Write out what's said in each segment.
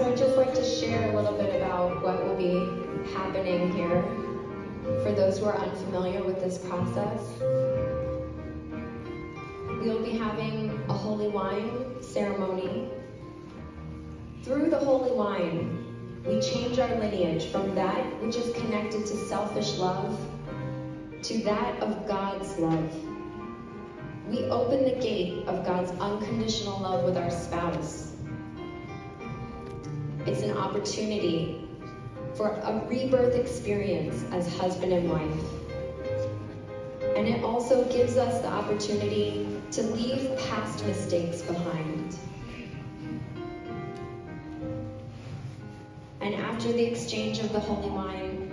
So I'd just like to share a little bit about what will be happening here for those who are unfamiliar with this process. We will be having a holy wine ceremony. Through the holy wine, we change our lineage from that which is connected to selfish love to that of God's love. We open the gate of God's unconditional love with our spouse. It's an opportunity for a rebirth experience as husband and wife. And it also gives us the opportunity to leave past mistakes behind. And after the exchange of the holy wine,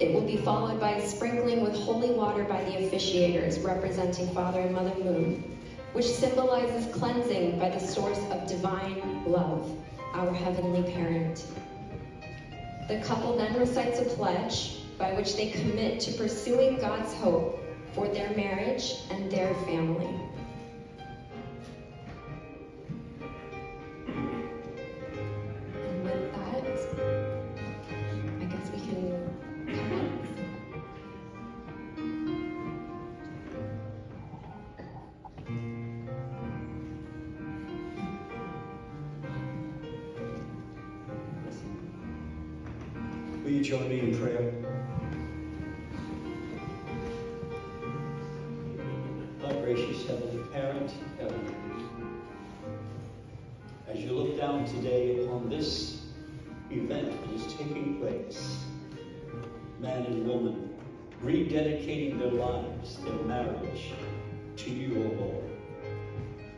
it will be followed by a sprinkling with holy water by the officiators, representing Father and Mother Moon, which symbolizes cleansing by the source of divine love, our Heavenly Parent. The couple then recites a pledge by which they commit to pursuing God's hope for their marriage and their family. Join me in prayer? Our gracious Heavenly Parent, Heavenly as you look down today upon this event that is taking place, man and woman rededicating their lives, their marriage to you, O Lord.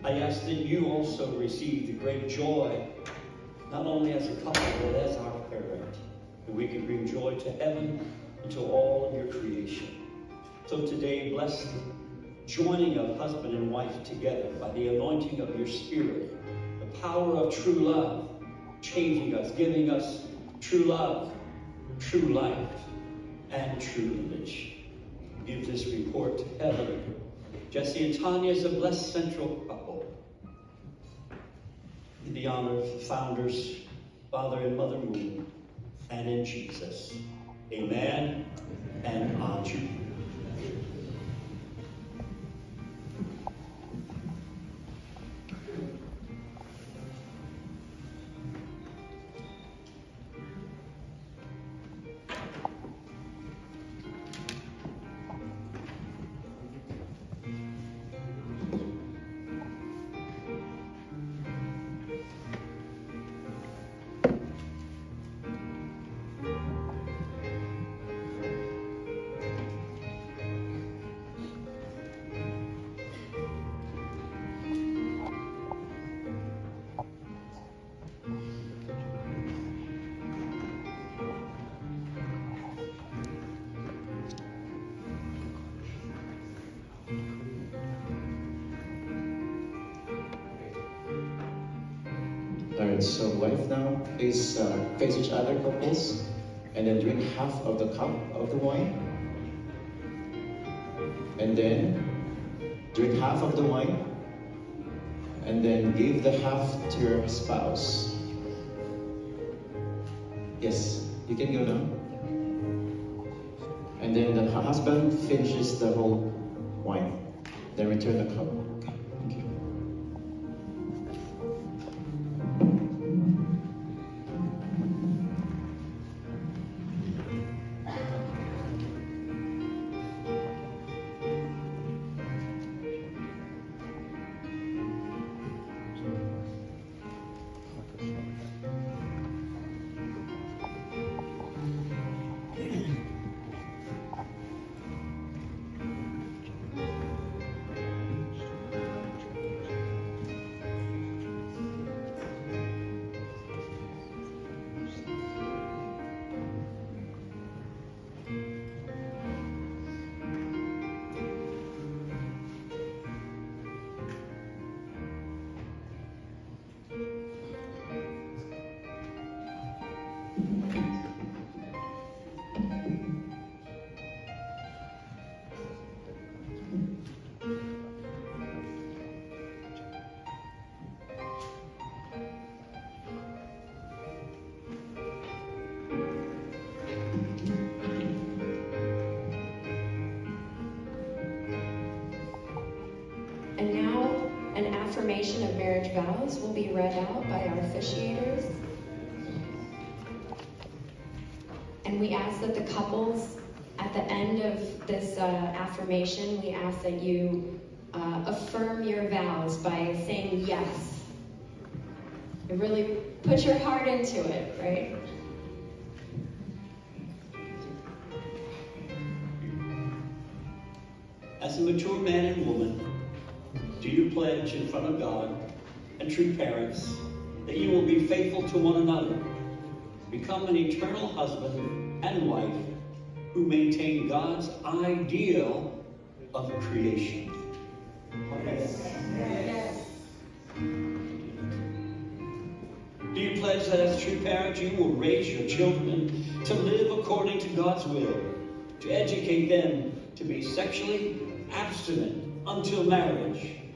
I ask that you also receive the great joy, not only as a couple, but as our that we can bring joy to heaven and to all of your creation. So today, bless the joining of husband and wife together by the anointing of your spirit, the power of true love, changing us, giving us true love, true life, and true image. Give this report to heaven. Jesse and Tanya is a blessed central couple. In the honor of the founders, Father and Mother Moon, and in Jesus. Amen and Amen. So wife now face uh, face each other, couples, and then drink half of the cup of the wine, and then drink half of the wine, and then give the half to your spouse. Yes, you can go now. And then the husband finishes the whole wine, then return the cup. Affirmation of marriage vows will be read out by our officiators. And we ask that the couples, at the end of this uh, affirmation, we ask that you uh, affirm your vows by saying yes. And really put your heart into it, right? As a mature man and woman, do you pledge in front of God and true parents that you will be faithful to one another, become an eternal husband and wife who maintain God's ideal of creation? Yes. Do you pledge that as true parents you will raise your children to live according to God's will, to educate them to be sexually abstinent until marriage?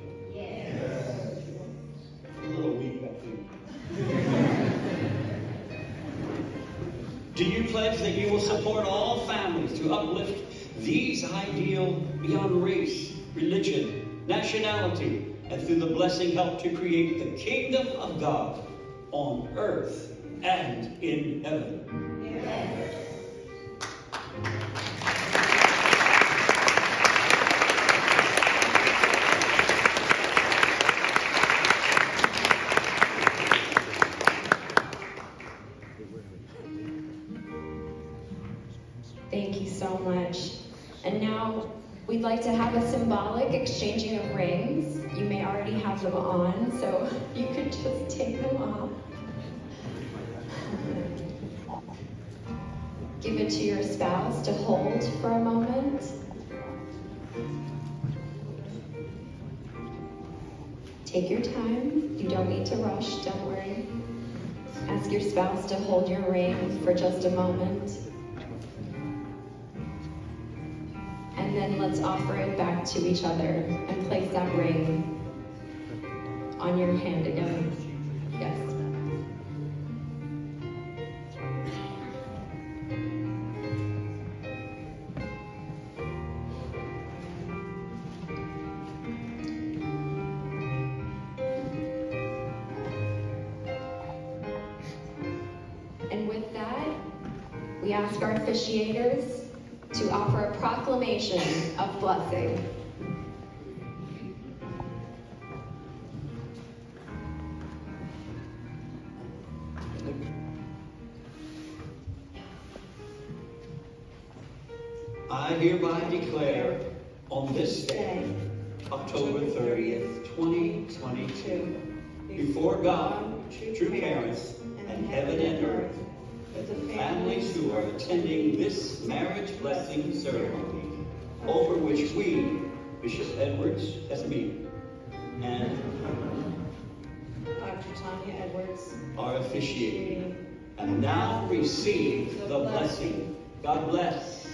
Do you pledge that you will support all families to uplift these ideals beyond race, religion, nationality, and through the blessing help to create the kingdom of God on earth and in heaven? Yes. We'd like to have a symbolic exchanging of rings. You may already have them on, so you could just take them off. Give it to your spouse to hold for a moment. Take your time. You don't need to rush, don't worry. Ask your spouse to hold your ring for just a moment. Offer it back to each other and place that ring on your hand again. Yes. And with that, we ask our officiators to offer a proclamation of blessing. I hereby declare on this day, October 30th, 2022, before God, true parents, and heaven and earth, that the families who are attending this marriage blessing ceremony, over which we, Bishop Edwards Esme, and Dr. Tanya Edwards, are officiating, and now receive the blessing. God bless.